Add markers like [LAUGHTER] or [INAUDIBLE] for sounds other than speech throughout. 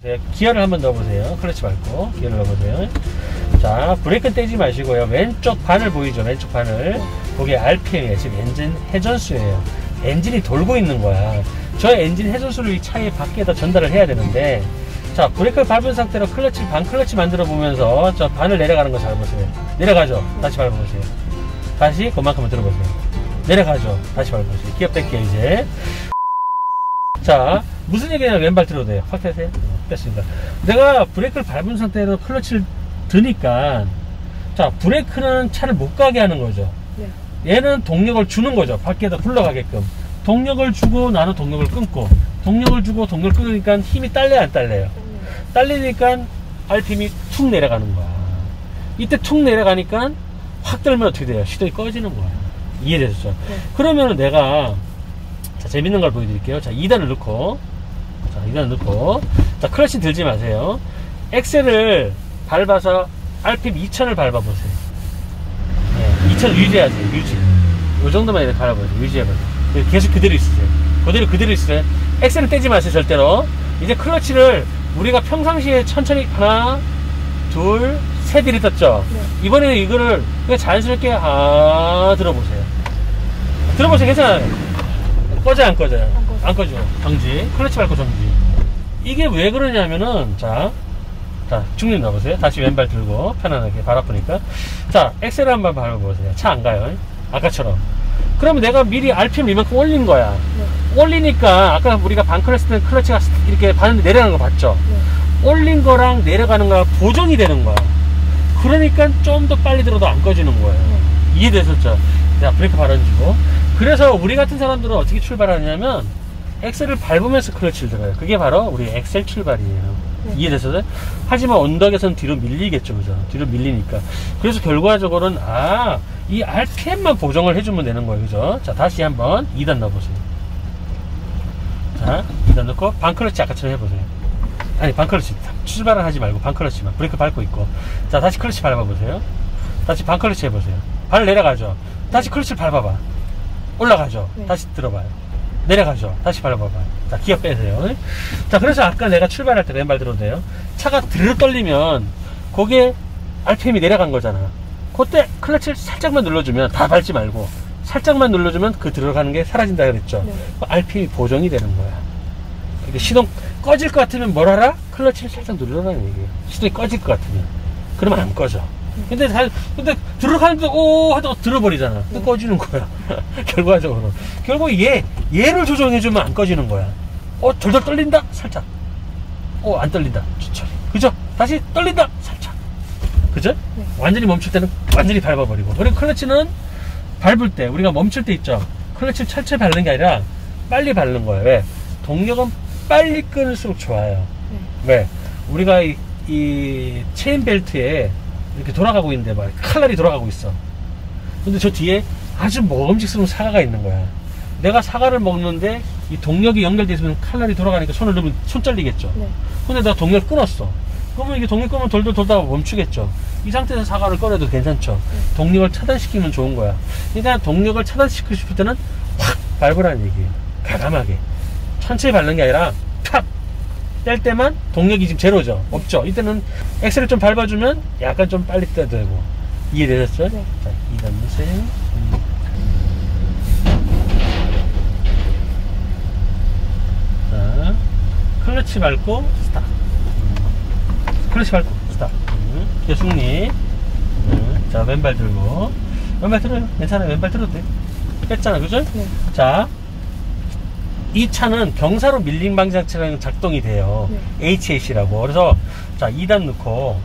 네, 기어를 한번 넣어보세요. 클러치 밟고 기어를 넣어보세요. 자, 브레이크 떼지 마시고요. 왼쪽 바늘 보이죠? 왼쪽 바늘. 그게 RPM이에요. 지금 엔진 회전수예요. 엔진이 돌고 있는 거야. 저 엔진 회전수를 이 차의 바퀴에다 전달을 해야 되는데 자, 브레이크를 밟은 상태로 클러치, 반 클러치 만들어 보면서 저 바늘 내려가는 거 잘 보세요. 내려가죠? 다시 밟아보세요. 다시 그만큼만 들어보세요. 내려가죠? 다시 밟아보세요. 기어 뺄게요, 이제. 자, 무슨 얘기냐면 왼발 들어도 돼요. 확 떼세요. 뺐습니다. 내가 브레이크를 밟은 상태로 클러치를 드니까, 자, 브레이크는 차를 못 가게 하는 거죠. 네. 얘는 동력을 주는 거죠. 밖에다 굴러가게끔. 동력을 주고 나는 동력을 끊고, 동력을 주고 동력을 끊으니까 힘이 딸려요, 안 딸려요? 딸리니까 RPM이 툭 내려가는 거야. 이때 툭 내려가니까 확 들면 어떻게 돼요? 시동이 꺼지는 거야. 이해되셨죠? 네. 그러면 내가 자, 재밌는 걸 보여드릴게요. 자, 2단을 넣고, 자, 2단을 넣고, 자, 클러치 들지 마세요. 엑셀을 밟아서 RPM 2000을 밟아보세요. 네, 2000을 유지하세요. 유지. 요 정도만 이렇게 밟아보세요. 유지해보세요. 계속 그대로 있으세요. 그대로 그대로 있으세요. 엑셀을 떼지 마세요, 절대로. 이제 클러치를 우리가 평상시에 천천히 하나, 둘, 셋 이리 떴죠? 네. 이번에는 이거를 그냥 자연스럽게 아 들어보세요. 들어보세요. 괜찮아요. 꺼져 안 꺼져요? 안 꺼져. 안 꺼져. 정지. 클러치 밟고 정지. 이게 왜 그러냐면은 자, 자 중립 넣어보세요. 다시 왼발 들고 편안하게 발 아프니까. 자 엑셀 한번 밟아보세요. 차 안 가요. 아까처럼. 그러면 내가 미리 RPM 이만큼 올린 거야. 네. 올리니까 아까 우리가 반클러치 때 클러치가 이렇게 반을 내려가는 거 봤죠? 네. 올린 거랑 내려가는 거랑 보정이 되는 거야. 그러니까 좀 더 빨리 들어도 안 꺼지는 거예요. 네. 이해되셨죠? 자, 브레이크 발언주고. 그래서 우리 같은 사람들은 어떻게 출발하냐면, 엑셀을 밟으면서 클러치를 들어요. 그게 바로 우리 엑셀 출발이에요. 네. 이해되셨어요? 하지만 언덕에서는 뒤로 밀리겠죠, 그죠? 뒤로 밀리니까. 그래서 결과적으로는, 아, 이 RPM만 보정을 해주면 되는 거예요, 그죠? 자, 다시 한번 2단 넣어보세요. 자, 2단 넣고, 반클러치 아까처럼 해보세요. 아니, 반클러치. 출발을 하지 말고, 반클러치만. 브레이크 밟고 있고. 자, 다시 클러치 밟아보세요. 다시 반클러치 해보세요. 발 내려가죠. 다시 클러치를 밟아봐. 올라가죠. 네. 다시 들어봐요. 내려가죠. 다시 밟아봐요. 자, 기어 빼세요. 자, 그래서 아까 내가 출발할 때 왼발 들어도 돼요. 차가 드르르 떨리면, 그게 RPM이 내려간 거잖아. 그때 클러치를 살짝만 눌러주면, 다 밟지 말고, 살짝만 눌러주면 그 들어가는 게 사라진다 그랬죠. 네. 그 RPM이 보정이 되는 거야. 그러니까 시동 꺼질 것 같으면 뭘 하라? 클러치를 살짝 눌러라는 얘기예요. 시동이 꺼질 것 같으면. 그러면 안 꺼져. 근데 잘, 근데 들어가는데 오 하다가 들어버리잖아. 또 네. 꺼지는 거야. [LAUGHS] 결과적으로. 결국 얘, 얘를 조정해주면 안 꺼지는 거야. 어, 덜덜 떨린다? 살짝. 어, 안 떨린다. 천천히. 그죠? 다시 떨린다? 살짝. 그죠? 네. 완전히 멈출 때는 완전히 밟아버리고. 그리고 클러치는 밟을 때, 우리가 멈출 때 있죠? 클러치를 철저히 밟는 게 아니라 빨리 밟는 거예요. 왜? 동력은 빨리 끊을수록 좋아요. 네. 왜? 우리가 이, 이 체인 벨트에 이렇게 돌아가고 있는데 막 칼날이 돌아가고 있어. 근데 저 뒤에 아주 먹음직스러운 사과가 있는 거야. 내가 사과를 먹는데 이 동력이 연결돼 있으면 칼날이 돌아가니까 손을 넣으면 손 잘리겠죠. 네. 근데 내가 동력 끊었어. 그러면 이게 동력 끊으면 돌돌 돌다가 멈추겠죠. 이 상태에서 사과를 꺼내도 괜찮죠. 동력을 차단시키면 좋은 거야. 그러니까 동력을 차단시키고 싶을 때는 확 밟으라는 얘기예요. 가감하게. 천천히 밟는 게 아니라 탁! 뗄 때만 동력이 지금 제로죠. 없죠. 이때는 엑셀을 좀 밟아주면 약간 좀 빨리 떼도 되고. 이해되셨죠? 네. 자, 2단 넣으세요. 음. 자, 클러치 밟고 스탑. 음. 클러치 밟고 스탑. 음. 자, 왼발 들고. 왼발 들어요. 괜찮아요. 왼발 들어도 돼. 뺐잖아. 그죠? 네. 자, 이 차는 경사로 밀림 방지장치랑 작동이 돼요. 네. HAC라고. 그래서 자 2단 넣고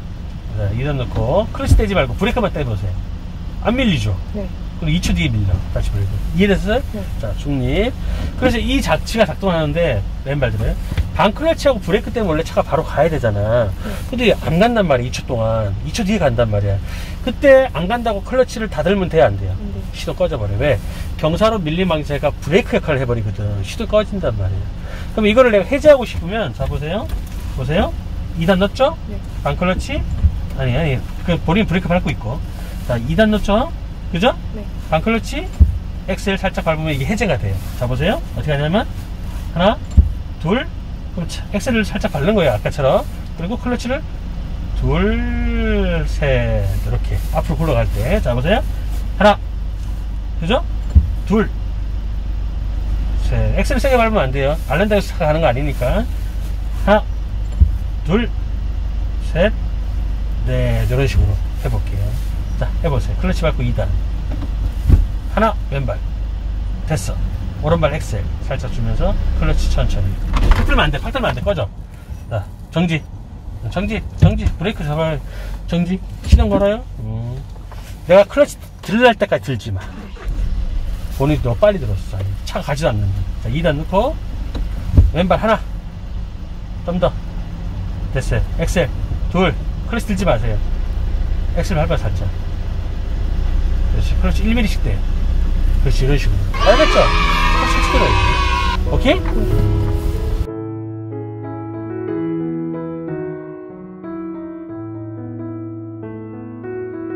자, 2단 넣고 클러치 떼지 말고 브레이크만 떼보세요. 안 밀리죠. 네. 그리고 2초 뒤에 밀려. 다시 브레이크. 이해됐어요? 네. 자 중립. 그래서 이 자치가 작동하는데 왼발 들어요. 반클러치하고 브레이크 때문에 원래 차가 바로 가야 되잖아. 근데 안 간단 말이야. 2초 동안. 2초 뒤에 간단 말이야. 그때 안 간다고 클러치를 닫으면 돼요? 안 돼요? 안 돼요. 시동 꺼져버려. 왜? 경사로 밀림 방지제가 브레이크 역할을 해버리거든. 시동 꺼진단 말이에요. 그럼 이거를 내가 해제하고 싶으면, 자, 보세요. 보세요. 2단 넣었죠? 네. 반클러치? 아니, 아니. 그, 본인 브레이크 밟고 있고. 자, 2단 넣었죠? 그죠? 네. 반클러치? 엑셀 살짝 밟으면 이게 해제가 돼요. 자, 보세요. 어떻게 하냐면, 하나, 둘, 그럼 차- 엑셀을 살짝 밟는 거예요 아까처럼 그리고 클러치를 둘 셋 이렇게 앞으로 굴러갈 때 자 보세요 하나 그죠 둘 셋. 엑셀 세게 밟으면 안 돼요 해서 가는 거 아니니까 하나 둘셋 네, 이런 식으로 해볼게요. 자, 해보세요. 클러치 밟고 2단. 하나, 왼발. 됐어. 오른발 엑셀. 살짝 주면서 클러치 천천히. 팍 들면 안 돼. 팍 들면 안 돼. 꺼져. 자, 정지. 정지, 정지. 브레이크 잡아요. 정지. 시동 걸어요. 음. 내가 클러치 들날 때까지 들지 마. 본인이 너무 빨리 들었어. 차가 가지도 않는데. 자, 2단 넣고, 왼발 하나. 좀 더. 됐어요. 엑셀. 둘. 클러치 들지 마세요. 엑셀 밟아 살짝. 그렇지. 클러치 1mm씩 돼. 그렇지. 이런 식으로. 알겠죠? 확실히 들어야지. 오케이?